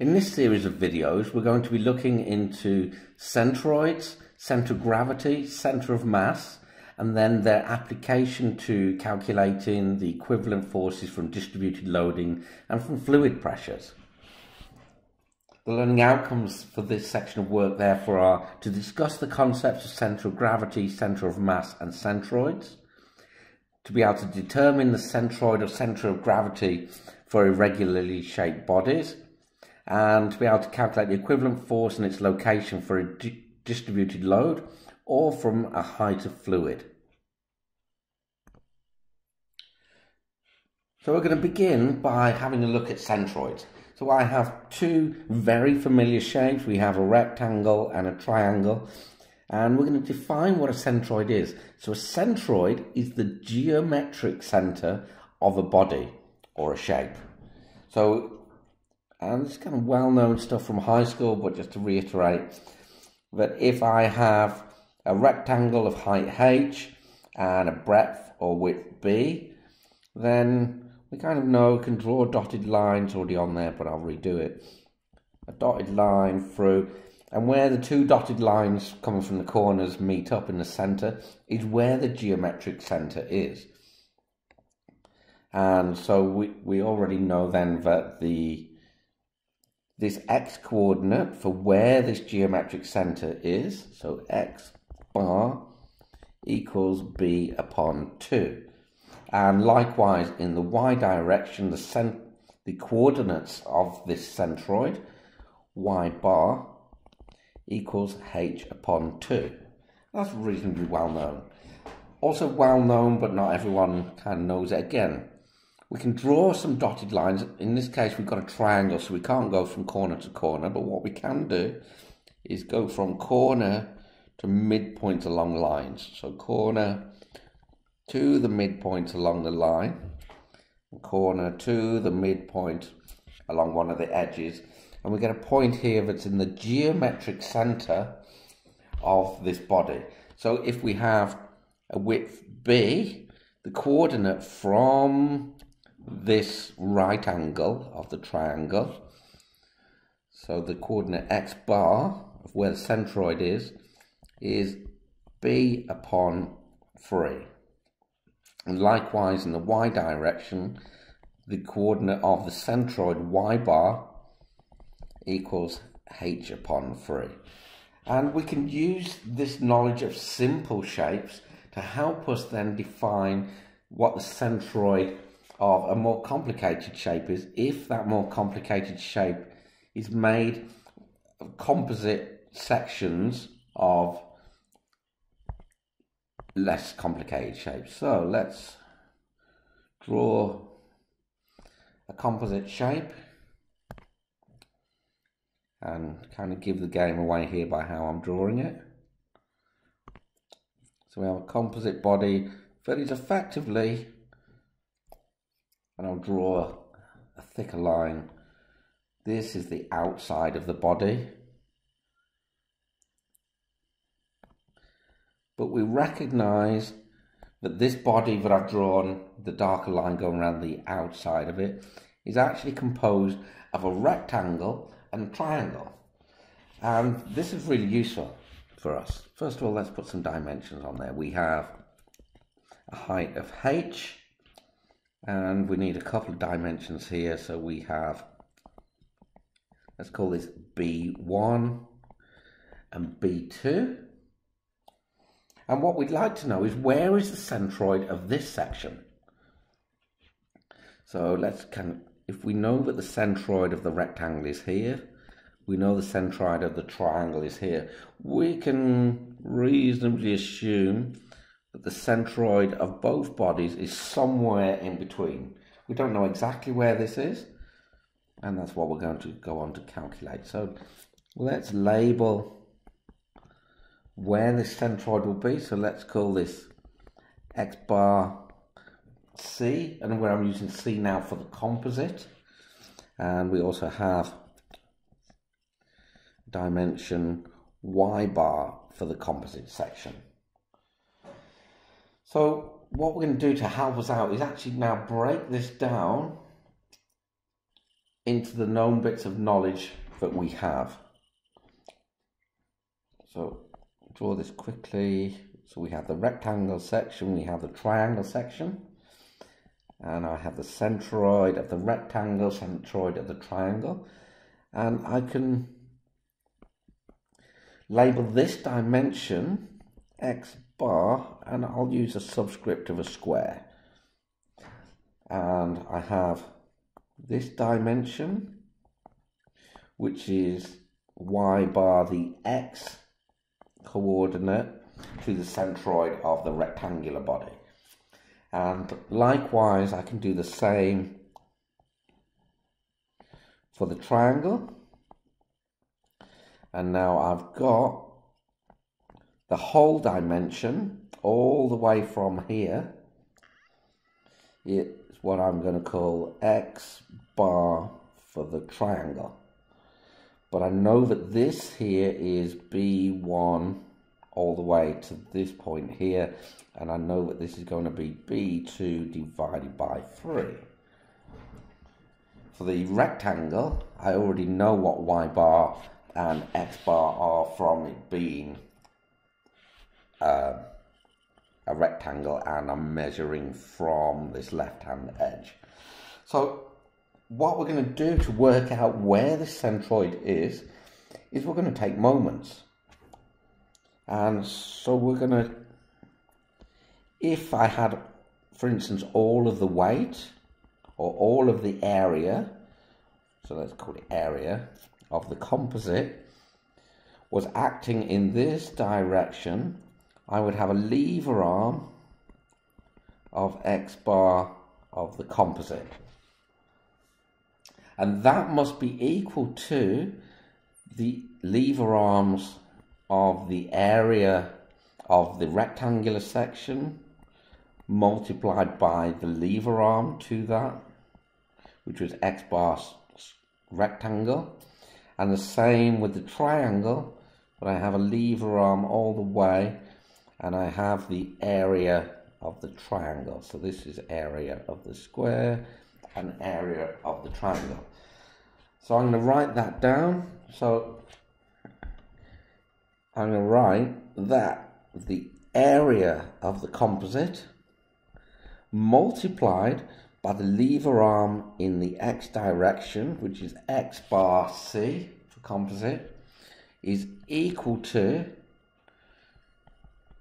In this series of videos, we're going to be looking into centroids, centre of gravity, centre of mass, and then their application to calculating the equivalent forces from distributed loading and from fluid pressures. The learning outcomes for this section of work therefore are to discuss the concepts of centre of gravity, centre of mass and centroids, to be able to determine the centroid or centre of gravity for irregularly shaped bodies, and to be able to calculate the equivalent force and its location for a di distributed load or from a height of fluid. So we're going to begin by having a look at centroids. So I have two very familiar shapes. We have a rectangle and a triangle. And we're going to define what a centroid is. So a centroid is the geometric center of a body or a shape. So and it's kind of well-known stuff from high school, but just to reiterate, that if I have a rectangle of height h and a breadth or width b, then we kind of know, we can draw dotted lines already on there, but I'll redo it. A dotted line through, and where the two dotted lines coming from the corners meet up in the centre is where the geometric centre is. And so we, we already know then that the this x coordinate for where this geometric center is, so x bar equals b upon 2. And likewise in the y direction, the, the coordinates of this centroid, y bar equals h upon 2. That's reasonably well known. Also well known, but not everyone kind of knows it again. We can draw some dotted lines. In this case, we've got a triangle, so we can't go from corner to corner. But what we can do is go from corner to midpoint along lines. So corner to the midpoint along the line, corner to the midpoint along one of the edges. And we get a point here that's in the geometric center of this body. So if we have a width B, the coordinate from this right angle of the triangle. So the coordinate x bar of where the centroid is, is b upon 3. And likewise in the y direction, the coordinate of the centroid y bar equals h upon 3. And we can use this knowledge of simple shapes to help us then define what the centroid of a more complicated shape is if that more complicated shape is made of composite sections of less complicated shapes. So let's draw a composite shape and kind of give the game away here by how I'm drawing it. So we have a composite body that is effectively and I'll draw a thicker line. This is the outside of the body. But we recognize that this body that I've drawn, the darker line going around the outside of it, is actually composed of a rectangle and a triangle. And this is really useful for us. First of all, let's put some dimensions on there. We have a height of h, and we need a couple of dimensions here. So we have let's call this b1 and b2 and what we'd like to know is where is the centroid of this section? So let's can if we know that the centroid of the rectangle is here we know the centroid of the triangle is here we can reasonably assume that the centroid of both bodies is somewhere in between. We don't know exactly where this is, and that's what we're going to go on to calculate. So let's label where this centroid will be. So let's call this x bar C, and where I'm using C now for the composite. And we also have dimension y bar for the composite section. So what we're going to do to help us out is actually now break this down into the known bits of knowledge that we have. So draw this quickly. So we have the rectangle section, we have the triangle section, and I have the centroid of the rectangle, centroid of the triangle, and I can label this dimension x bar, and I'll use a subscript of a square. And I have this dimension, which is y bar the x coordinate to the centroid of the rectangular body. And likewise, I can do the same for the triangle. And now I've got the whole dimension all the way from here. It's what I'm going to call x bar for the triangle. But I know that this here is B1 all the way to this point here. And I know that this is going to be B2 divided by 3. For the rectangle, I already know what y bar and x bar are from it being uh, a rectangle and I'm measuring from this left hand edge. So what we're going to do to work out where the centroid is, is we're going to take moments. And so we're going to, if I had, for instance, all of the weight or all of the area, so let's call it area, of the composite was acting in this direction, I would have a lever arm of x bar of the composite. And that must be equal to the lever arms of the area of the rectangular section multiplied by the lever arm to that which was x bar rectangle. And the same with the triangle but I have a lever arm all the way and I have the area of the triangle so this is area of the square and area of the triangle so I'm going to write that down. So I'm going to write that the area of the composite multiplied by the lever arm in the x direction, which is x bar c for composite, is equal to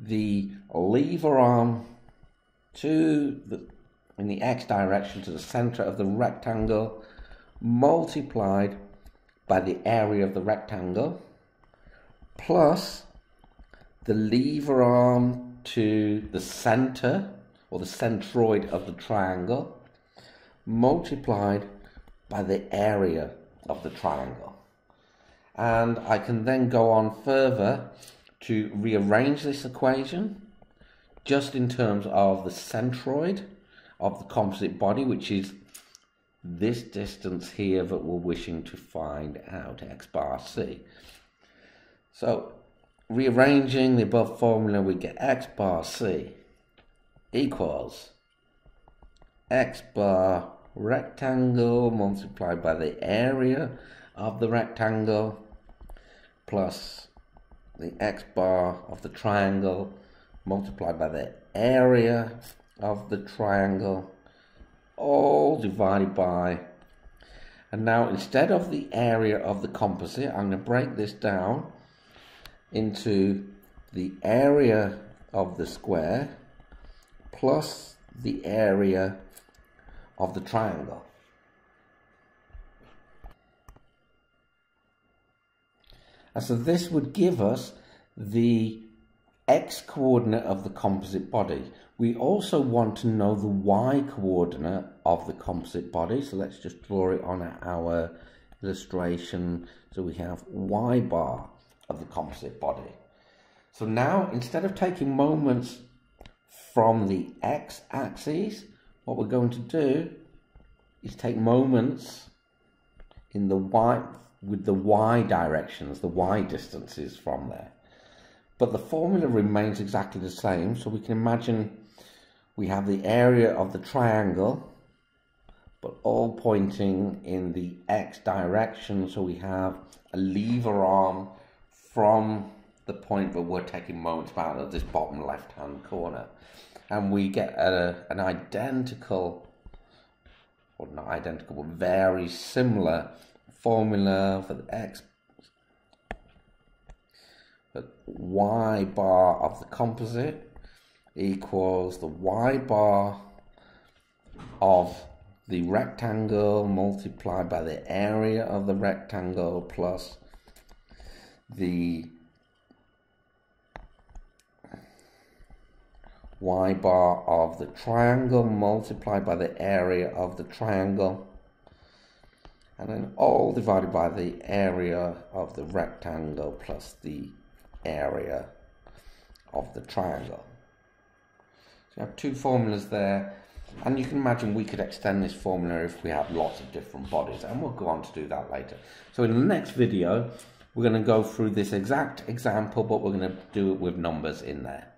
the lever arm to the in the x direction to the center of the rectangle multiplied by the area of the rectangle plus the lever arm to the center or the centroid of the triangle multiplied by the area of the triangle. And I can then go on further to rearrange this equation just in terms of the centroid of the composite body, which is this distance here that we're wishing to find out, x bar c. So rearranging the above formula, we get x bar c equals x bar rectangle multiplied by the area of the rectangle plus the x bar of the triangle multiplied by the area of the triangle all divided by and now instead of the area of the composite I'm going to break this down into the area of the square plus the area of the triangle. And so this would give us the x coordinate of the composite body. We also want to know the y coordinate of the composite body. So let's just draw it on our illustration. So we have y bar of the composite body. So now instead of taking moments from the x axis, what we're going to do is take moments in the y with the y directions, the y distances from there. But the formula remains exactly the same. So we can imagine we have the area of the triangle but all pointing in the x direction. So we have a lever arm from the point that we're taking moments about at this bottom left hand corner. And we get a, an identical, or not identical, but very similar formula for the x the y bar of the composite equals the y bar of the rectangle multiplied by the area of the rectangle plus the y bar of the triangle multiplied by the area of the triangle and then all divided by the area of the rectangle plus the area of the triangle. So you have two formulas there and you can imagine we could extend this formula if we have lots of different bodies and we'll go on to do that later. So in the next video we're going to go through this exact example but we're going to do it with numbers in there.